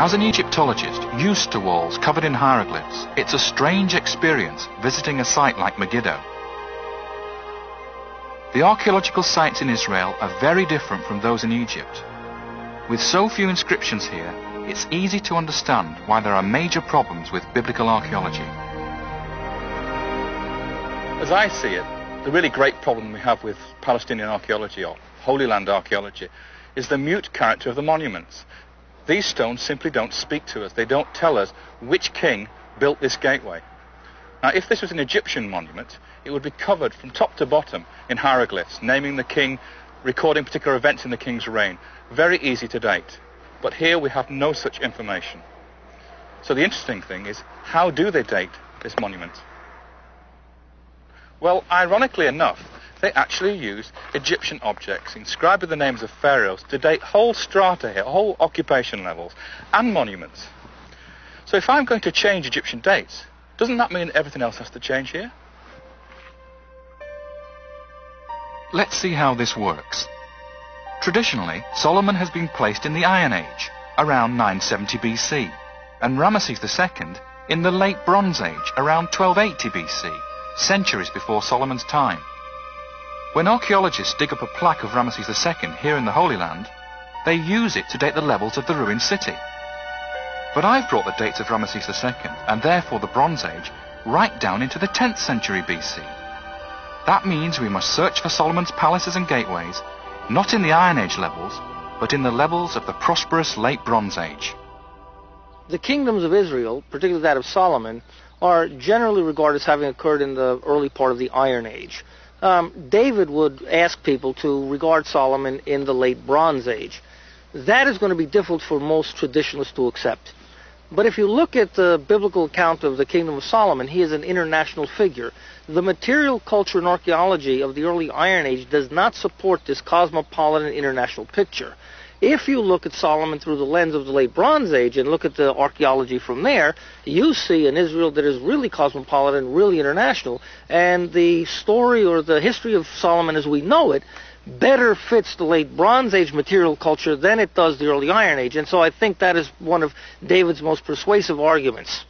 As an Egyptologist used to walls covered in hieroglyphs, it's a strange experience visiting a site like Megiddo. The archaeological sites in Israel are very different from those in Egypt. With so few inscriptions here, it's easy to understand why there are major problems with biblical archaeology. As I see it, the really great problem we have with Palestinian archaeology or Holy Land archaeology is the mute character of the monuments. These stones simply don't speak to us. They don't tell us which king built this gateway. Now, if this was an Egyptian monument, it would be covered from top to bottom in hieroglyphs, naming the king, recording particular events in the king's reign. Very easy to date. But here we have no such information. So the interesting thing is, how do they date this monument? Well, ironically enough, they actually used Egyptian objects inscribed with the names of pharaohs to date whole strata here, whole occupation levels, and monuments. So if I'm going to change Egyptian dates, doesn't that mean everything else has to change here? Let's see how this works. Traditionally, Solomon has been placed in the Iron Age, around 970 BC, and Ramesses II in the Late Bronze Age, around 1280 BC, centuries before Solomon's time. When archaeologists dig up a plaque of Ramesses II here in the Holy Land, they use it to date the levels of the ruined city. But I've brought the dates of Ramesses II, and therefore the Bronze Age, right down into the 10th century BC. That means we must search for Solomon's palaces and gateways, not in the Iron Age levels, but in the levels of the prosperous Late Bronze Age. The kingdoms of Israel, particularly that of Solomon, are generally regarded as having occurred in the early part of the Iron Age um, David would ask people to regard Solomon in the late Bronze Age. That is going to be difficult for most traditionalists to accept. But if you look at the biblical account of the kingdom of Solomon, he is an international figure. The material culture and archaeology of the early Iron Age does not support this cosmopolitan international picture. If you look at Solomon through the lens of the late Bronze Age and look at the archaeology from there, you see an Israel that is really cosmopolitan, really international, and the story or the history of Solomon as we know it better fits the late Bronze Age material culture than it does the early Iron Age. And so I think that is one of David's most persuasive arguments.